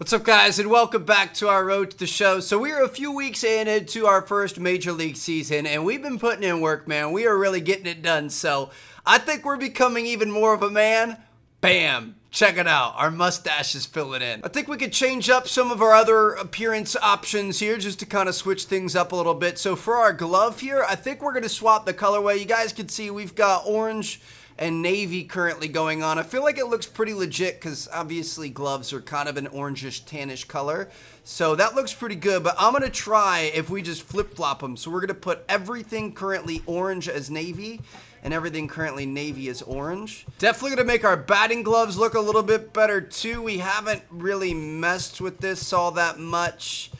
What's up, guys, and welcome back to our road to the show. So we are a few weeks in into our first major league season, and we've been putting in work, man. We are really getting it done. So I think we're becoming even more of a man. Bam! Check it out. Our mustache is filling in. I think we could change up some of our other appearance options here just to kind of switch things up a little bit. So for our glove here, I think we're going to swap the colorway. You guys can see we've got orange and navy currently going on. I feel like it looks pretty legit because obviously gloves are kind of an orangish tannish color. So that looks pretty good, but I'm going to try if we just flip-flop them. So we're going to put everything currently orange as navy and everything currently navy is orange. Definitely to make our batting gloves look a little bit better too. We haven't really messed with this all that much.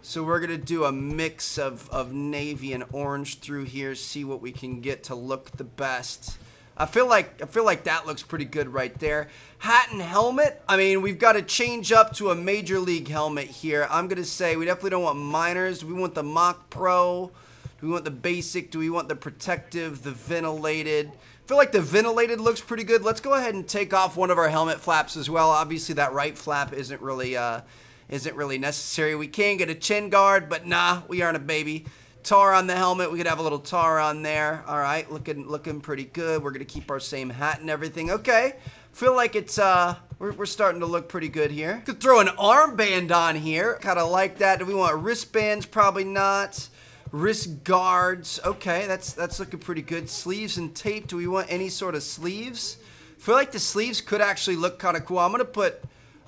So we're to do a mix of, of navy and orange through here, see what we can get to look the best. I feel like I feel like that looks pretty good right there. Hat and helmet. I mean, we've got to change up to a major league helmet here. I'm gonna say we definitely don't want minors. We want the mock pro. Do we want the basic? Do we want the protective? The ventilated? I feel like the ventilated looks pretty good. Let's go ahead and take off one of our helmet flaps as well. Obviously, that right flap isn't really uh, isn't really necessary. We can get a chin guard, but nah, we aren't a baby. Tar on the helmet. We could have a little tar on there. All right, looking looking pretty good. We're gonna keep our same hat and everything. Okay, feel like it's uh we're, we're starting to look pretty good here. Could throw an armband on here. Kind of like that. Do we want wristbands? Probably not. Wrist guards. Okay, that's that's looking pretty good. Sleeves and tape. Do we want any sort of sleeves? feel like the sleeves could actually look kind of cool. I'm gonna put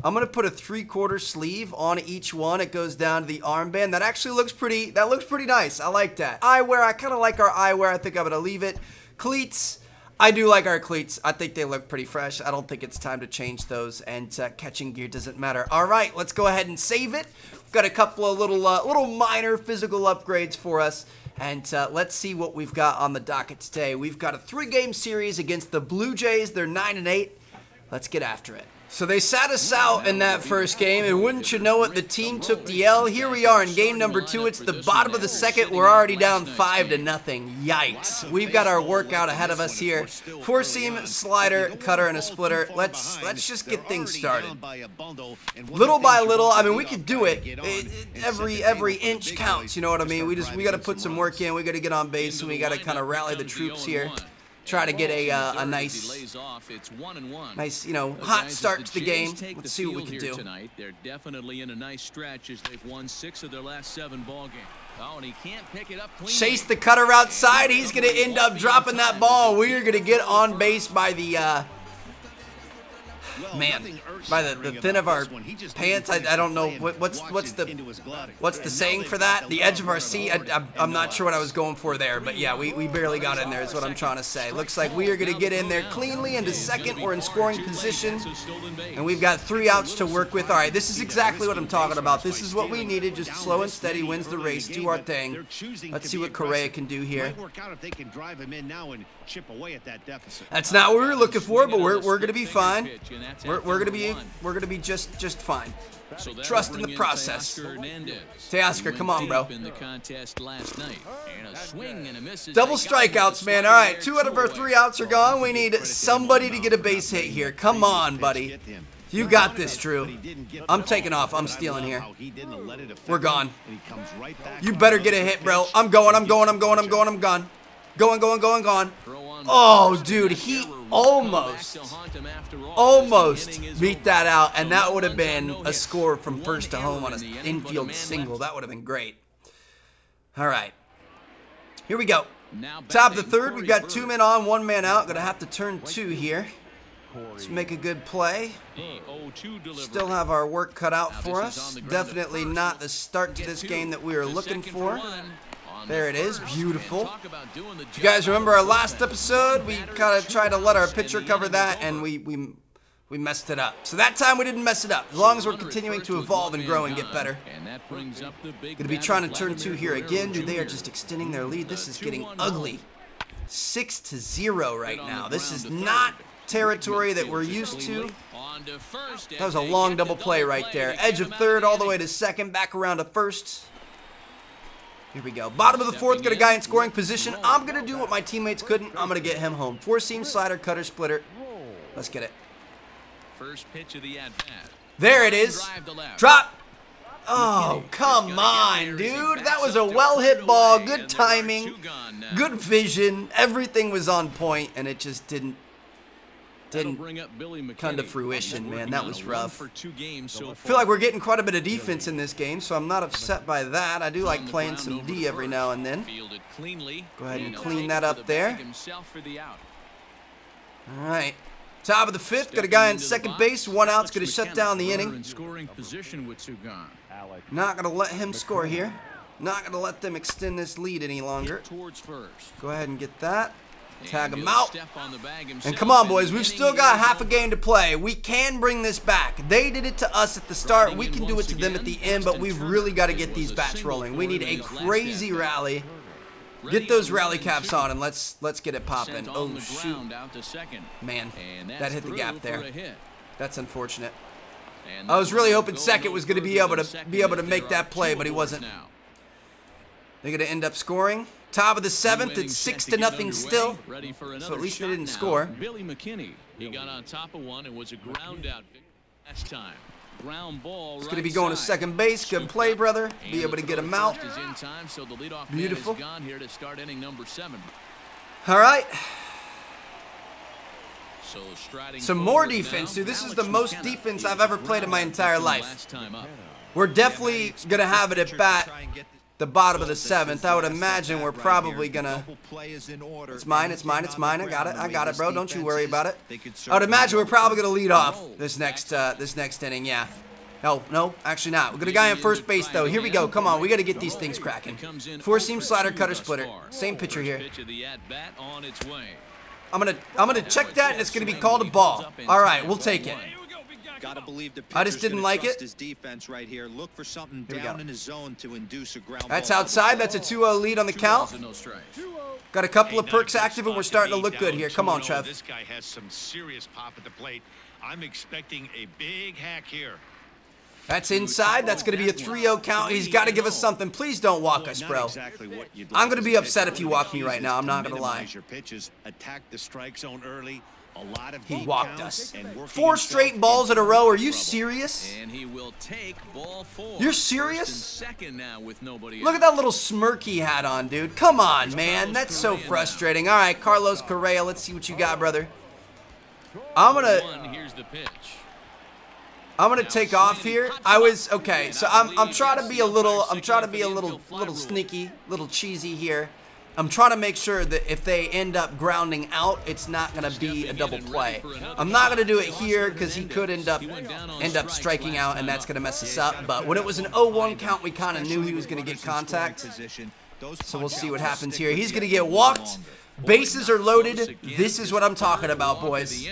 I'm gonna put a three-quarter sleeve on each one. It goes down to the armband. That actually looks pretty, that looks pretty nice. I like that. Eyewear, I kind of like our eyewear. I think I'm gonna leave it. Cleats, I do like our cleats. I think they look pretty fresh. I don't think it's time to change those, and uh, catching gear doesn't matter. All right, let's go ahead and save it. We've got a couple of little, uh, little minor physical upgrades for us. And uh, let's see what we've got on the docket today. We've got a three-game series against the Blue Jays. They're 9 and 8. Let's get after it. So they sat us out in that first game, and wouldn't you know it, the team took the L. Here we are in game number two. It's the bottom of the second. We're already down five to nothing. Yikes. We've got our workout ahead of us here. Four seam, slider, cutter, and a splitter. Let's let's just get things started. Little by little, I mean, we could do it. every every inch counts. You know what I mean? We just we got to put some work in. We got to get on base, and we got to kind of rally the troops here try to get a, uh, a nice, nice, you know, hot start to the game. Let's see what we can do. Tonight. They're definitely in a nice stretch as they've won six of their last seven ball games. Oh, and he can't pick it up Chase the cutter outside. He's going to end up dropping that ball. We are going to get on base by the uh, man, by the, the thin of our pants, I, I don't know what, what's what's the what's the saying for that? The edge of our seat. I, am not sure what I was going for there, but yeah, we, we barely got in there. Is what I'm trying to say. Looks like we are going to get in there cleanly into second. We're in scoring position, and we've got three outs to work with. All right, this is exactly what I'm talking about. This is what we needed. Just slow and steady wins the race. Do our thing. Let's see what Correa can do here. That's not what we were looking for, but we're, we're going to be fine. We're, we're gonna be we're gonna be just just fine. So Trust in the process. Teoscar, come on, bro. Double strikeouts, man. All right, two out of our three outs are gone. We need somebody to get a base hit here. Come on, buddy. You got this, Drew. I'm taking off. I'm stealing here. We're gone. You better get a hit, bro. I'm going. I'm going. I'm going. I'm going. I'm gone. Going, going, going, gone. Oh, dude, he almost, almost beat that out, and that would have been a score from first to home on an infield single. That would have been great. All right. Here we go. Top of the third, we've got two men on, one man out. Gonna have to turn two here. Let's make a good play. Still have our work cut out for us. Definitely not the start to this game that we were looking for. There it is. Beautiful. You guys remember our last episode? We kind of tried to let our pitcher cover that, and we, we, we messed it up. So that time we didn't mess it up. As long as we're continuing to evolve and grow and get better. To be trying to turn two here again. Dude, they are just extending their lead. This is getting ugly. Six to zero right now. This is not territory that we're used to. That was a long double play right there. Edge of third all the way to second, back around to first. Here we go. Bottom of the fourth, got a guy in scoring position. I'm going to do what my teammates couldn't. I'm going to get him home. Four seam slider, cutter, splitter. Let's get it. First pitch of the at bat. There it is. Drop. Oh, come on, dude. That was a well-hit ball. Good timing. Good vision. Everything was on point, and it just didn't didn't come to fruition, man. That was rough. I feel like we're getting quite a bit of defense in this game, so I'm not upset by that. I do like playing some D every now and then. Go ahead and clean that up there. All right. Top of the fifth, got a guy in second base. One out's going to shut down the inning. Not going to let him score here. Not going to let them extend this lead any longer. Go ahead and get that. Tag him out. And come on, boys. We've still got half a game to play. We can bring this back. They did it to us at the start. We can do it to them at the end, but we've really got to get these bats rolling. We need a crazy rally. Get those rally caps on and let's let's get it popping. Oh shoot, man, that hit the gap there. That's unfortunate. I was really hoping second was going to be able to be able to make that play, but he wasn't. They're going to end up scoring. Top of the seventh, it's six to nothing still. So at least they didn't score. Billy McKinney, he got on top of one and was a ground out last time. Ground ball He's going to be going to second base. Good play, brother. Be able to get him out. Beautiful. All right. Some more defense, dude. This is the most defense I've ever played in my entire life. We're definitely going to have it at bat the bottom of the seventh. I would imagine we're probably gonna. It's mine. It's mine. It's mine. I got it. I got it, bro. Don't you worry about it. I would imagine we're probably gonna lead off this next uh, this next inning. Yeah. No, no, actually not. We got a guy on first base though. Here we go. Come on, we got to get these things cracking. Four seam slider, cutter, splitter. Same pitcher here. I'm gonna I'm gonna check that, and it's gonna be called a ball. All right, we'll take it. Gotta believe the I just didn't like it. His defense right here. Look for something down in his zone to induce a ground That's outside. That's a 2-0 lead on the count. Got a couple of perks active, and we're starting to look good here. Come on, Trev. This guy has some serious pop at the plate. I'm expecting a big hack here. That's inside. That's going to be a 3-0 count. He's got to give us something. Please don't walk us, bro. I'm going to be upset if you walk me right now. I'm not going to lie. Attack the strike zone early. He walked us. Four straight balls in a row. Are you serious? And he will take ball four. You're serious? Look at that little smirk he had on, dude. Come on, man. That's so frustrating. All right, Carlos Correa, let's see what you got, brother. I'm going to... I'm gonna take off here. I was okay, so I'm I'm trying to be a little I'm trying to be a little little sneaky, little cheesy here. I'm trying to make sure that if they end up grounding out, it's not going to be a double play. I'm not going to do it here because he could end up end up striking out, and that's going to mess us up. But when it was an 0-1 count, we kind of knew he was going to get contact. So we'll see what happens here. He's going to get walked. Bases are loaded. This is what I'm talking about, boys.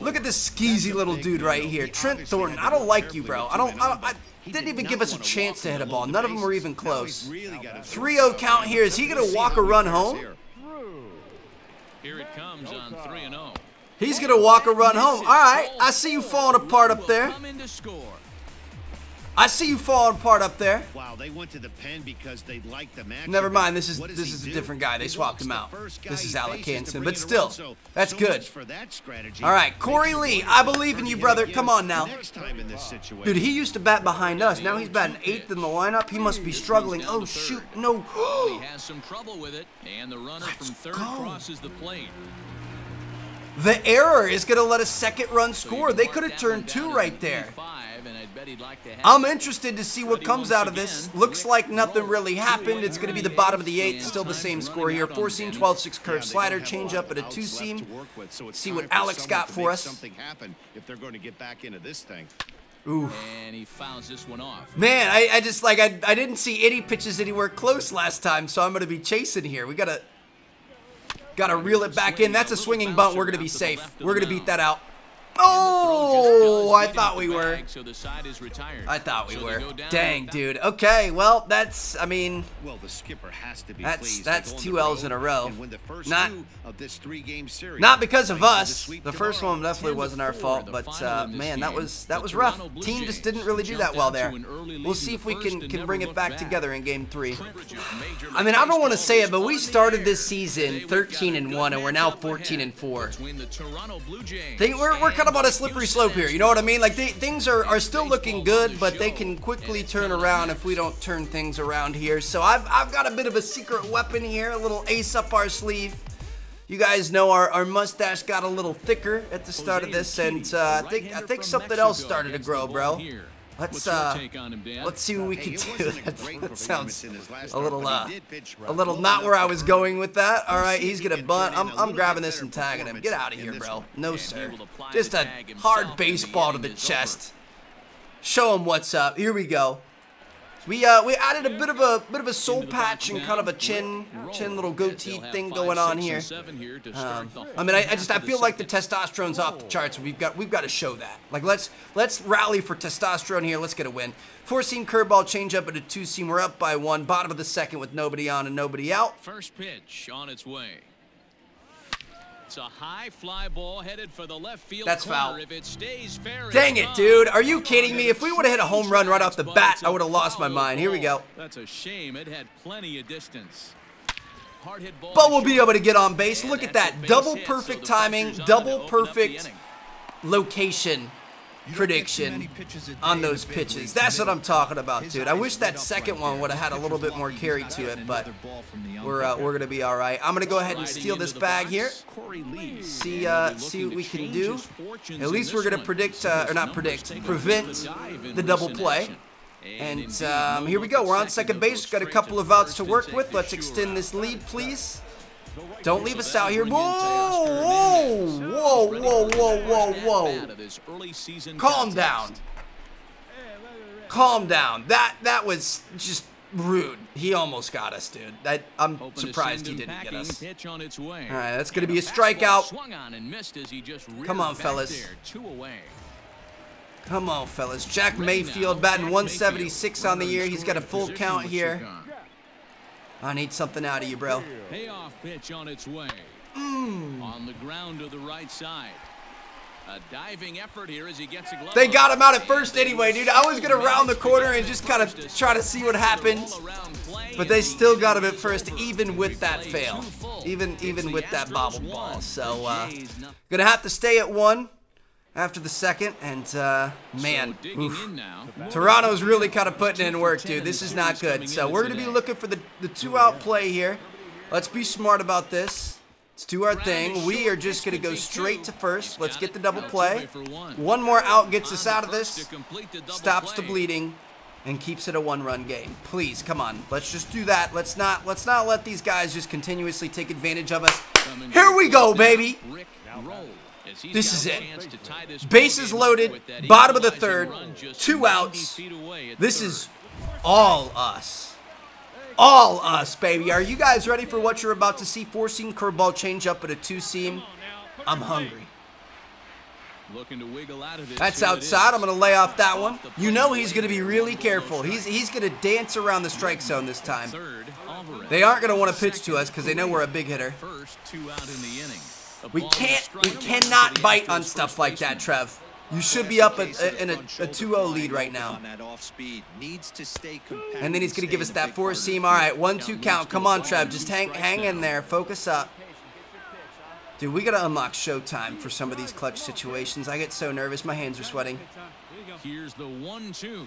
Look at this skeezy little dude right here. Trent Thornton. I don't like you, bro. I don't. I, I didn't even give us a chance to hit a ball. None of them were even close. 3-0 count here. Is he going to walk a run home? Here it comes on 3 0. He's going to walk a run home. All right. I see you falling apart up there. I see you falling apart up there. Wow, they went to the pen because they liked the match. Never mind, this is this is a different guy. They swapped him out. This is Alec Hanson, but still, that's good. All right, Corey Lee, I believe in you, brother. Come on now. Dude, he used to bat behind us. Now he's batting eighth in the lineup. He must be struggling. Oh shoot, no. he has some trouble with it, and the runner from third crosses the plate. The error is going to let a second run score. They could have turned two right there. I'm interested to see what comes out of this. Looks like nothing really happened. It's going to be the bottom of the eighth. Still the same score here. Four seam, 12 6 curve slider, change up at a two seam. See what Alex got for us. Something happen if they're going to get back into this thing. Ooh. And he fouls this one off. Man, I, I just like I, I didn't see any pitches anywhere close last time, so I'm gonna be chasing here. We gotta gotta reel it back in. That's a swinging bunt. We're gonna be safe. We're gonna beat that out. Oh, I thought we were. I thought we were. Dang, dude. Okay, well, that's, I mean, well, the skipper has to be that's that's two L's in a row. Not, not because of us. The first one definitely wasn't our fault, but uh, man, that was that was rough. Team just didn't really do that well there. We'll see if we can can bring it back together in Game Three. I mean, I don't want to say it, but we started this season 13 and one, and we're now 14 and four. They, we're we're kind of on a slippery slope here. You know what I mean? Like they, things are, are still looking good, but they can quickly turn around if we don't turn things around here. So I've, I've got a bit of a secret weapon here, a little ace up our sleeve. You guys know our, our mustache got a little thicker at the start of this, and uh, I think I think something else started to grow, bro. Let's uh, let's see what we can do. That, that sounds a little uh, a little not where I was going with that. All right, he's gonna bunt. I'm I'm grabbing this and tagging him. Get out of here, bro. No sir. Just a hard baseball to the chest. Show him what's up. Here we go. We uh we added a bit of a bit of a soul patch and kind of a chin chin little goatee thing going on here. Um, I mean, I, I, just I feel like the testosterone's off the charts. We've got we've got to show that. Like let's let's rally for testosterone here. Let's get a win. Four seam curveball change up at a two seam. We're up by one. Bottom of the second with nobody on and nobody out. First pitch on its way. It's a high fly ball headed for the left field That's foul. If it stays fair, Dang it, dude. Are you kidding me? If we would have hit a home run right off the bat, I would have lost my mind. Here we go. That's a shame. It had plenty of distance. Hard hit ball But we'll be able to get on base. Look at that. Double perfect timing, double to open up the perfect location prediction on those pitches. That's what I'm talking about, dude. I wish that second one would have had a little bit more carry to it, but we're uh, we're gonna be all right. I'm gonna go ahead and steal this bag here. See uh, see what we can do. At least we're gonna predict, uh, or not predict, prevent bit of a dive in the double play. And um, here we go. We're on second, base. Got a couple of outs to work with. Let's extend this lead, please. Don't leave us out here. Whoa, bring in Teoscar whoa, whoa, whoa, whoa, whoa, first whoa. at-bat of this early season Calm down. Calm down. That that was just rude. He almost got us, dude. That, I'm surprised he didn't get us. Pitch on its way. All right, that's gonna be a strikeout. Swung on and missed as he just Come on, fellas. There, two away. Come on, fellas. Jack Mayfield batting 176 on the year. He's got a full count here. I need something out of you, bro. Payoff pitch on its way. Mm. On the ground to the right side. A diving effort here as he gets a glove. They got him out at first anyway, dude. I was gonna round the corner and just kind of try to see what happens. But they still got him at first, even with that fail. Even even with that Astros bobble ball. So uh, Jays gonna have to stay at one after the second. And uh, man, oof. Toronto's really kind of putting in work, dude. This is not good. So we're going to be looking for the, the two-out play here. Let's be smart about this. Let's do our thing. We are just going to go straight to first. Let's get the double play. One more out gets us out of this, stops the bleeding, and keeps it a one-run game. Please, come on. Let's just do that. Let's not let's not let these guys just continuously take advantage of us. Here we go, baby. Rick Roll, as he's This is it. chance to tie this Bases loaded, bottom of the third, two outs. feet away at This is all us. All us, baby. Are you guys ready for what you're about to see? Four seam curveball change up at a two seam. I'm hungry. Looking to wiggle out of this. That's outside. I'm gonna lay off that one. You know he's gonna be really careful. He's he's gonna dance around the strike zone this time. They aren't gonna want to pitch to us because they know we're a big hitter. First two out in the inning. We ball and a can't, we cannot bite on stuff like that. Trev. You should be up a, a, in a, a 2-0 lead right now. On that off speed needs to stay competitive. And then he's gonna give us that four part of the seam. All right, one two count. Come on, Trev. Just hang hang in there. Focus up. Dude, we gotta unlock showtime for some of these clutch situations. I get so nervous. My hands are sweating. Here's the one-two,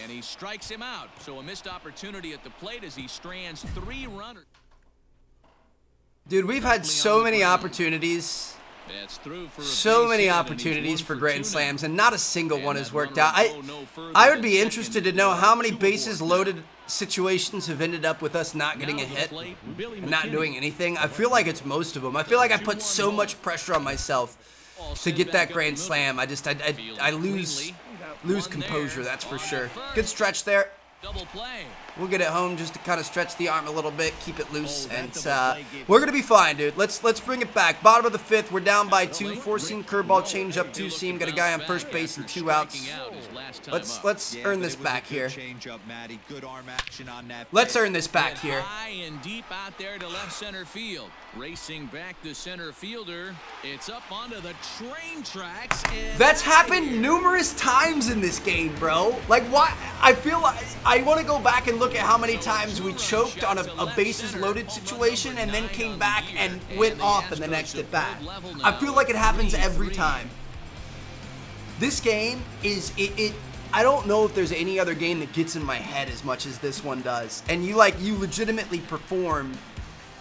and he strikes him out. So a missed opportunity at the plate as he strands three runners. Dude, we've had so many opportunities. That's through for So many hit, and he's opportunities for grand slams, and not a single one has worked out. I, I would be interested to know how many bases loaded situations have ended up with us not getting a Now to the hit and not doing anything. I feel like it's most of them. I feel like I put so much pressure on myself to get that grand slam. I just I, I, I lose lose composure. That's for sure. Good stretch there. Double play. We'll get it home just to kind of stretch the arm a little bit, keep it loose, Oh, and uh, we're gonna be fine, dude. Let's let's bring it back. Bottom of the fifth, we're down by two. Four seam curveball change up, two seam. Got a guy on first base and two outs. Let's let's earn this it was a back here. Change up, Matty. Good arm action on that. Let's earn this back here. High and deep out there to left center field. Racing back the center fielder. It's up onto the train tracks. That's happened numerous times in this game, bro. Like, why? I feel like I want to go back and look at how many times we choked on a, a bases loaded situation and then came back and went off in the next at bat. I feel like it happens every time. This game is it, it I don't know if there's any other game that gets in my head as much as this one does. And you like you legitimately perform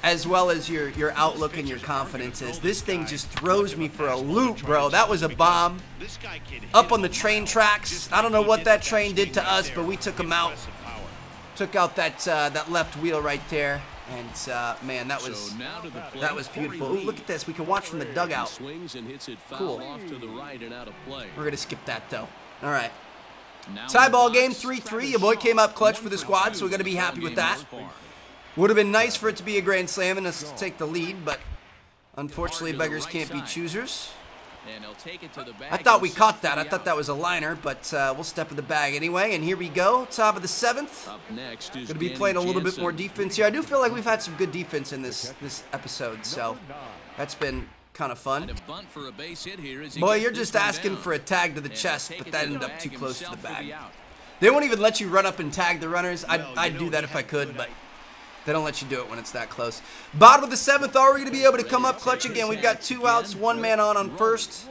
as well as your your outlook and your confidence is. This thing just throws me for a loop, bro. That was a bomb. Up on the train tracks. I don't know what that train did to us, but we took him out. Took out that uh, that left wheel right there. And uh, man, that was that was beautiful. Ooh, look at this. We can watch from the dugout. Cool. We're gonna skip that though. All right. Tie ball game 3-3. Your boy came up clutch for the squad, so we're gonna be happy with that. Would have been nice for it to be a grand slam and us to take the lead, but unfortunately, beggars can't be choosers. I thought we caught that. I thought that was a liner, but uh, we'll step in the bag anyway. And here we go, top of the seventh. Going to be playing a little bit more defense here. I do feel like we've had some good defense in this this episode, so that's been kind of fun. Boy, you're just asking for a tag to the chest, but that ended up too close to the bag. They won't even let you run up and tag the runners. I'd, I'd do that if I could, but they don't let you do it when it's that close. Bottom of the seventh, are we going to be able to come up clutch again? We've got two outs, one man on on first.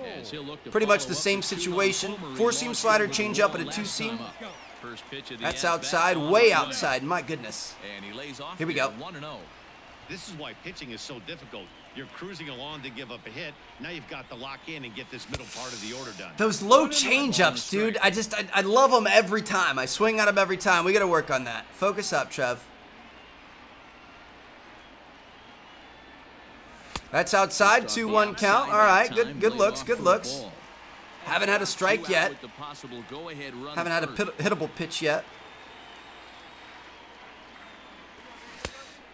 Pretty much the same situation. Four-seam slider change up at a two-seam. That's outside, way outside. My goodness. Here we go. Oh. This is why pitching is so difficult. You're cruising along to give up a hit. Now you've got to lock in and get this middle part of the order done. Those low change-ups, dude. I just, I, I love them every time. I swing at them every time. We got to work on that. Focus up, Trev. That's outside, 2-1 count. All right, good good looks, good looks. Haven't had a strike yet. Haven't had a hittable pitch yet.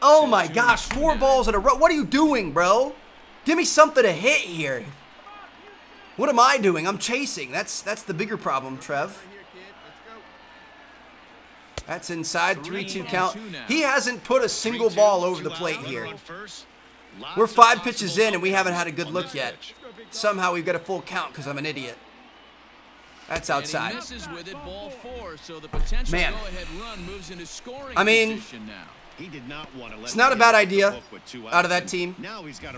Oh my gosh, four balls in a row. What are you doing, bro? Give me something to hit here. What am I doing? I'm chasing. That's that's the bigger problem, Trev. That's inside, 3-2 count. He hasn't put a single ball over the plate here. We're five pitches in and we haven't had a good look yet. Somehow we've got a full count because I'm an idiot. That's outside. Man. I mean, it's not a bad idea out of that team.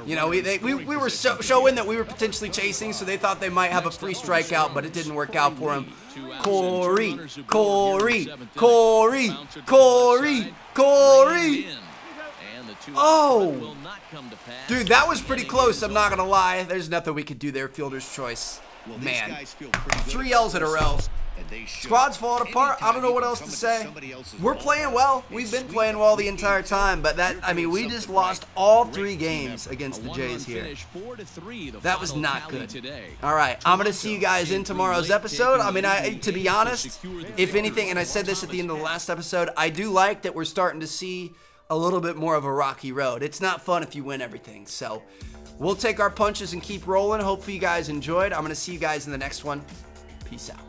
You know, we, they, we, we were so, showing that we were potentially chasing, so they thought they might have a free strikeout, but it didn't work out for them. Corey, Corey, Corey, Corey, Corey. Oh! Dude, that was pretty close, I'm not going to lie. There's nothing we could do there, fielder's choice. Man, three L's in a row. Squad's falling apart. I don't know what else to say. We're playing well. We've been playing well the entire time, but that, I mean, we just lost all three games against the Jays here. That was not good. All right, I'm going to see you guys in tomorrow's episode. I mean, I, to be honest, if anything, and I said this at the end of the last episode, I do like that we're starting to see a little bit more of a rocky road. It's not fun if you win everything. So we'll take our punches and keep rolling. Hopefully you guys enjoyed. I'm going to see you guys in the next one. Peace out.